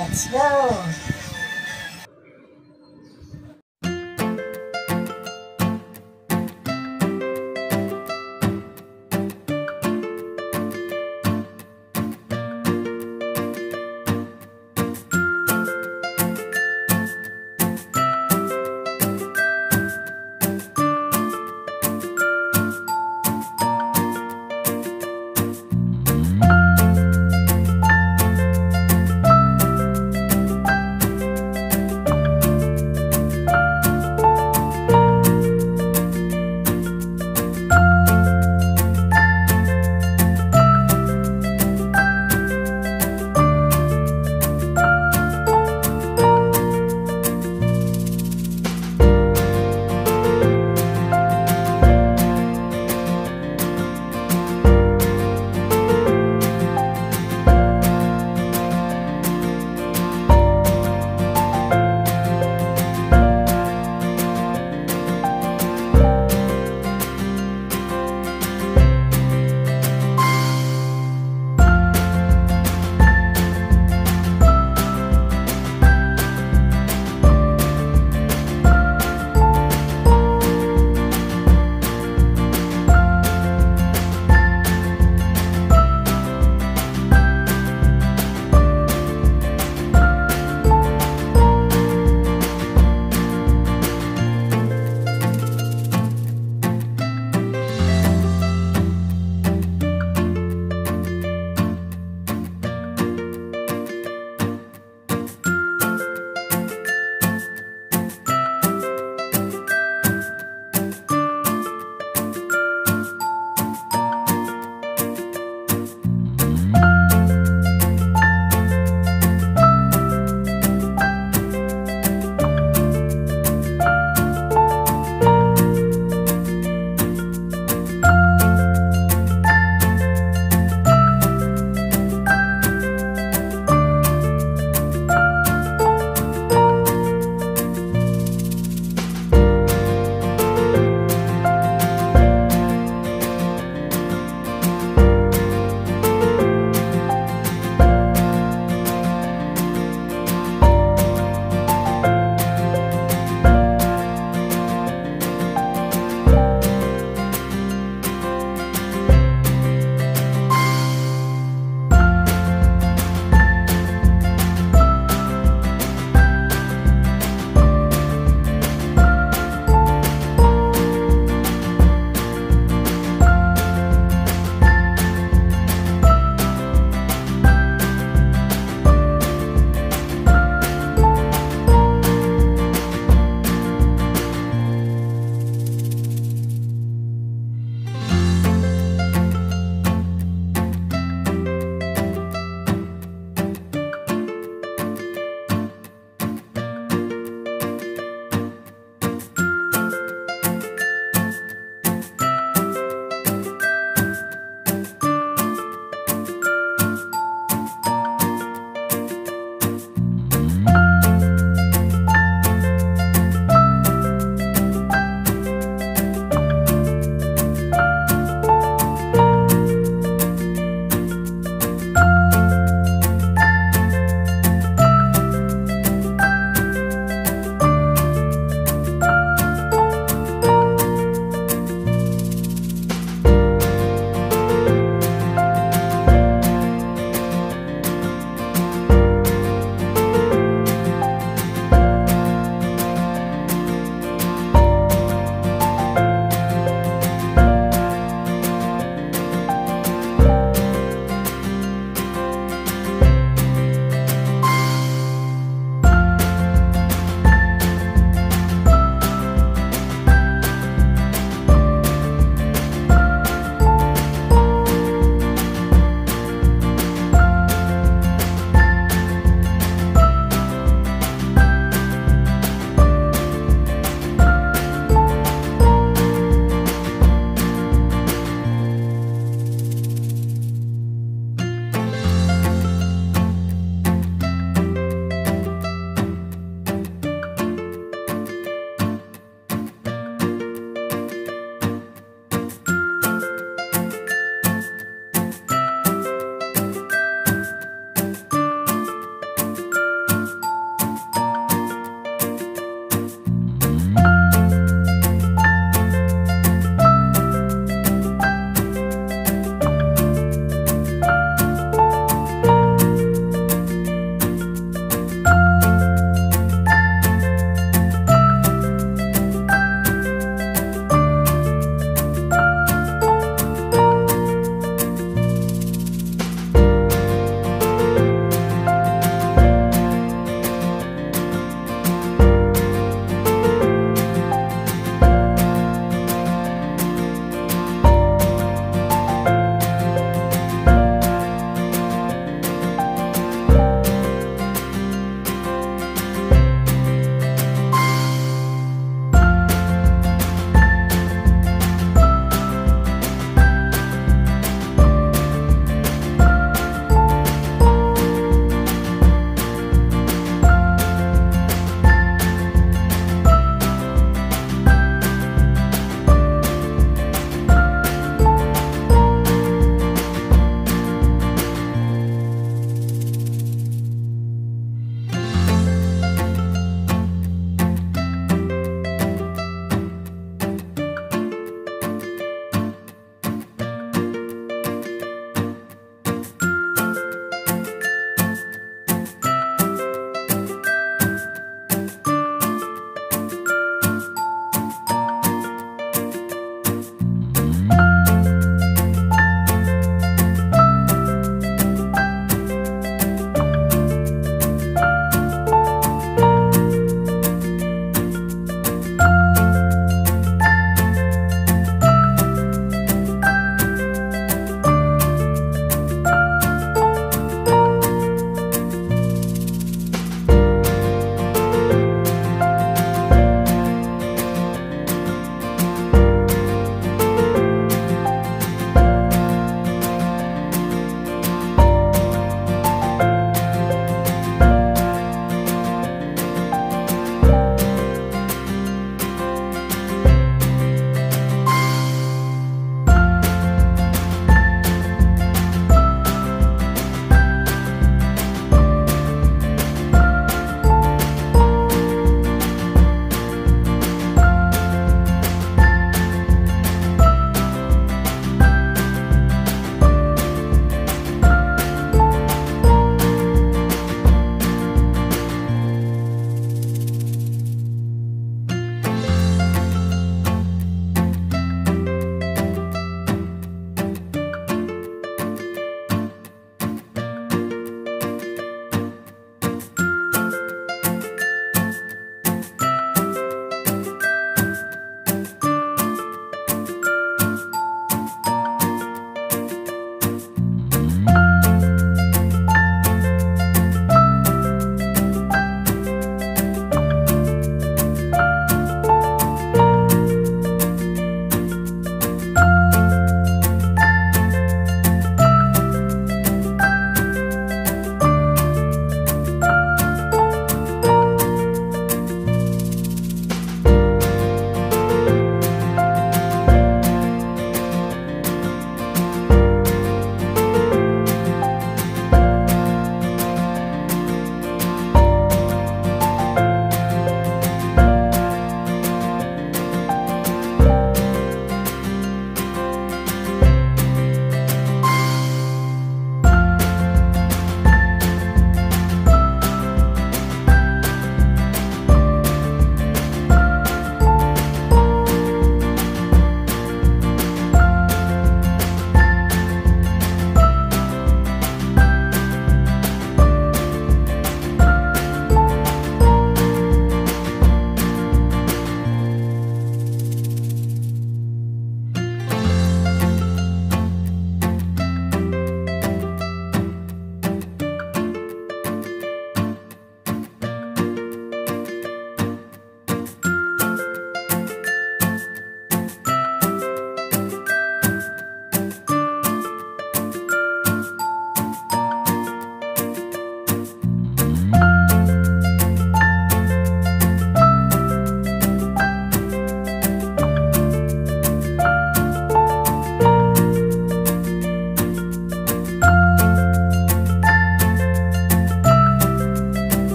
Let's go!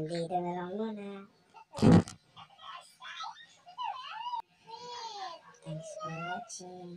Hanggang dito na lang muna. Thanks for watching.